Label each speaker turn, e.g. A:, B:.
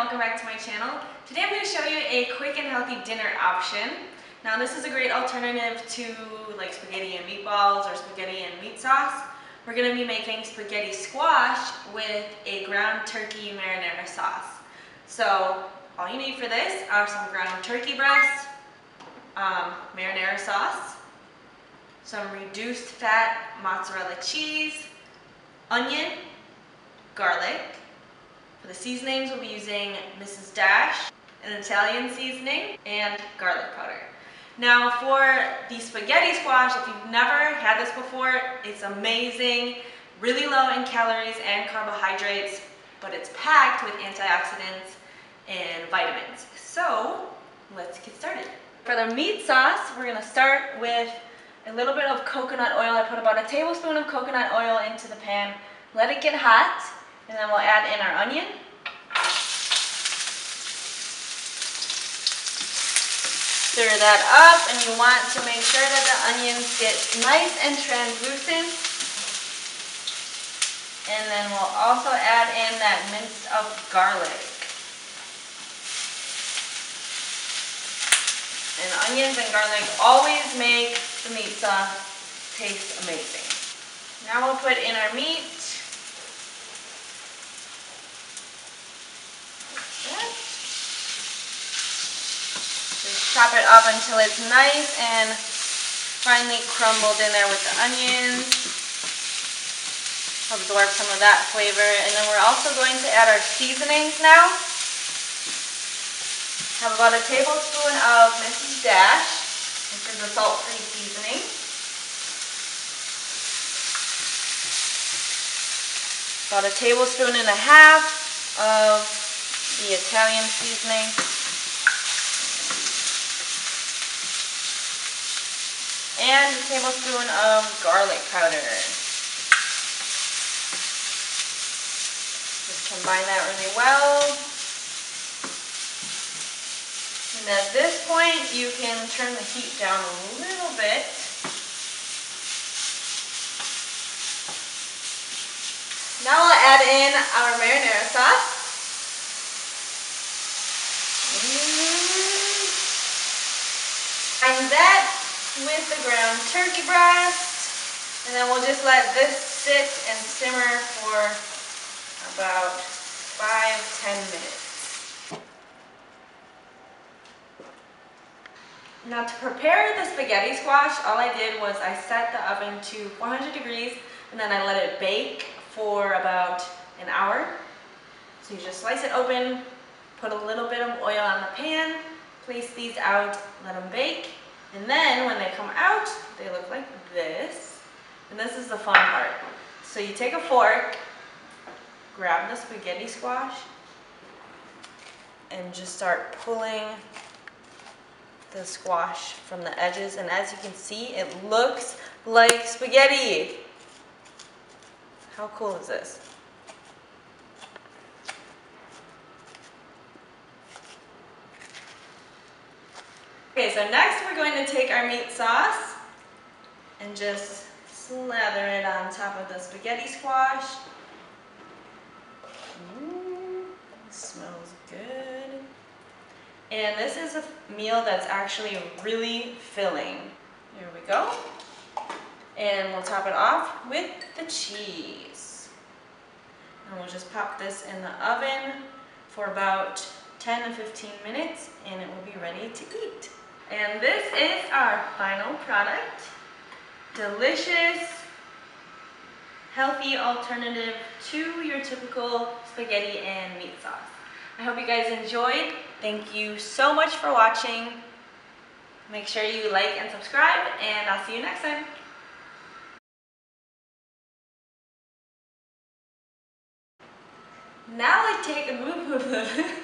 A: welcome back to my channel. Today I'm going to show you a quick and healthy dinner option. Now this is a great alternative to like spaghetti and meatballs or spaghetti and meat sauce. We're going to be making spaghetti squash with a ground turkey marinara sauce. So all you need for this are some ground turkey breast, um, marinara sauce, some reduced fat mozzarella cheese, onion, garlic, the seasonings, we'll be using Mrs. Dash, an Italian seasoning, and garlic powder. Now for the spaghetti squash, if you've never had this before, it's amazing, really low in calories and carbohydrates, but it's packed with antioxidants and vitamins. So let's get started. For the meat sauce, we're gonna start with a little bit of coconut oil. I put about a tablespoon of coconut oil into the pan. Let it get hot, and then we'll add in our onion. Stir that up, and you want to make sure that the onions get nice and translucent. And then we'll also add in that minced up garlic. And onions and garlic always make the meat sauce taste amazing. Now we'll put in our meat. Just chop it up until it's nice and finely crumbled in there with the onions. Absorb some of that flavor. And then we're also going to add our seasonings now have about a tablespoon of Mrs. Dash, which is a salt-free seasoning. About a tablespoon and a half of the Italian seasoning. And a tablespoon of garlic powder. Just combine that really well. And at this point, you can turn the heat down a little bit. Now we'll add in our marinara sauce. And that with the ground turkey breast. And then we'll just let this sit and simmer for about five, ten minutes. Now to prepare the spaghetti squash, all I did was I set the oven to 400 degrees and then I let it bake for about an hour. So you just slice it open, put a little bit of oil on the pan, place these out, let them bake, and then when they come out, they look like this. And this is the fun part. So you take a fork, grab the spaghetti squash, and just start pulling the squash from the edges and as you can see it looks like spaghetti. How cool is this? Okay, so next we're going to take our meat sauce and just slather it on top of the spaghetti squash. Ooh, smells good. And this is a meal that's actually really filling. Here we go. And we'll top it off with the cheese. And we'll just pop this in the oven for about 10 to 15 minutes and it will be ready to eat. And this is our final product. Delicious, healthy alternative to your typical spaghetti and meat sauce. I hope you guys enjoyed. Thank you so much for watching. Make sure you like and subscribe, and I'll see you next time. Now I take a move.